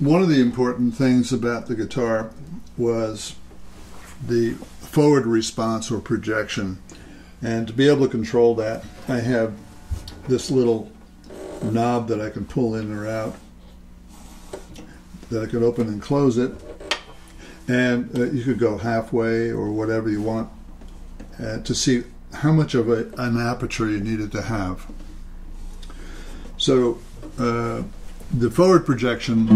One of the important things about the guitar was the forward response or projection. And to be able to control that, I have this little knob that I can pull in or out, that I can open and close it. And uh, you could go halfway or whatever you want uh, to see how much of a, an aperture you needed to have. So uh, the forward projection.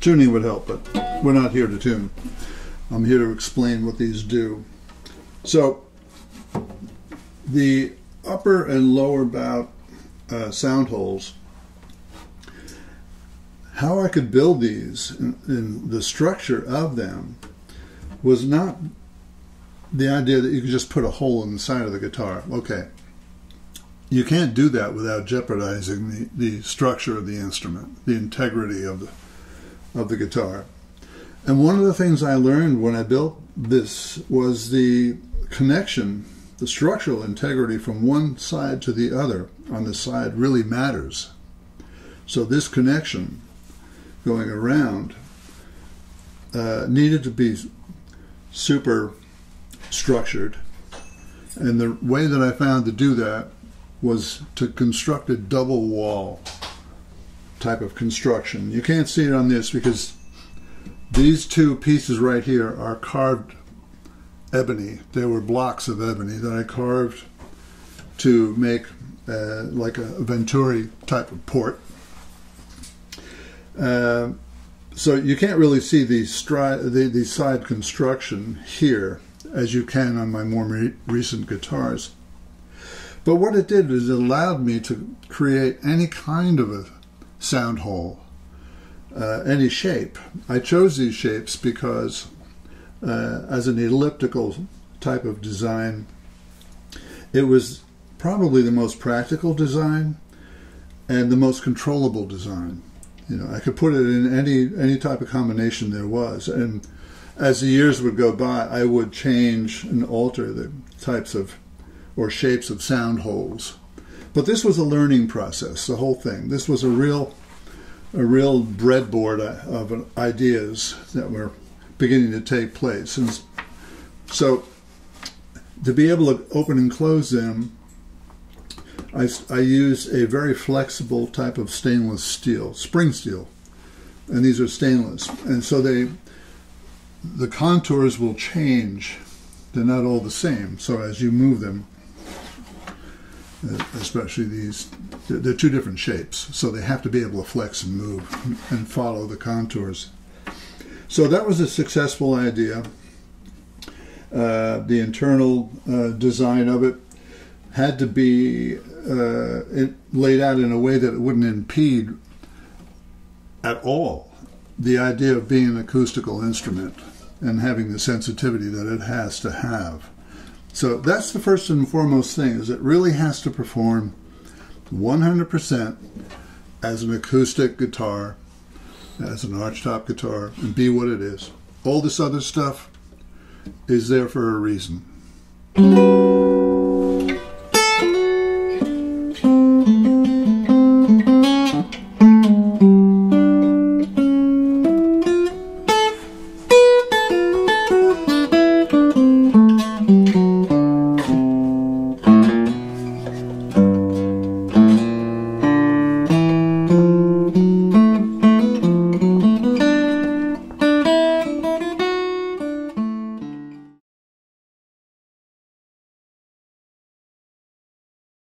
Tuning would help, but we're not here to tune. I'm here to explain what these do. So, the upper and lower bout uh, sound holes how I could build these and, the structure of them was not the idea that you could just put a hole in the side of the guitar. Okay. You can't do that without jeopardizing the, the structure of the instrument, the integrity of the of the guitar. And one of the things I learned when I built this was the connection, the structural integrity from one side to the other on the side really matters. So this connection going around uh, needed to be super structured. And the way that I found to do that was to construct a double wall type of construction. You can't see it on this because these two pieces right here are carved ebony. They were blocks of ebony that I carved to make uh, like a Venturi type of port. Uh, so you can't really see the, stri- the, the side construction here as you can on my more re- recent guitars. But what it did is it allowed me to create any kind of a sound hole, uh, any shape. I chose these shapes because uh, as an elliptical type of design, it was probably the most practical design and the most controllable design. You know, I could put it in any any type of combination there was, and as the years would go by, I would change and alter the types of or shapes of sound holes. But this was a learning process, the whole thing. This was a real a real breadboard of ideas that were beginning to take place, and so to be able to open and close them I, I use a very flexible type of stainless steel, spring steel, and these are stainless, and so they the contours will change. They're not all the same. So as you move them, uh, especially these, they're two different shapes. So they have to be able to flex and move and follow the contours. So that was a successful idea. Uh, the internal uh, design of it had to be uh, laid out in a way that it wouldn't impede at all the idea of being an acoustical instrument and having the sensitivity that it has to have. So that's the first and foremost thing is it really has to perform 100% as an acoustic guitar, as an archtop guitar, and be what it is. All this other stuff is there for a reason.